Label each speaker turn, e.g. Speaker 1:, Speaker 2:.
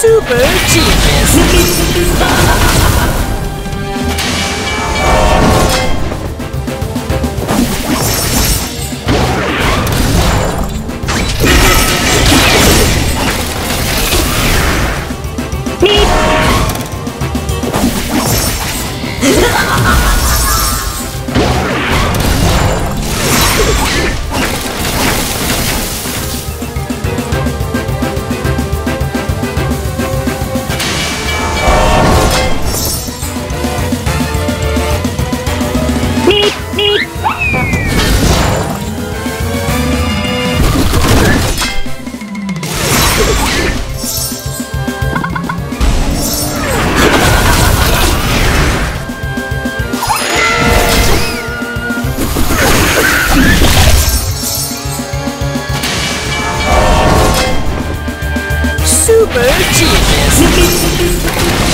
Speaker 1: Super genius! Ha ha ha! Super genius!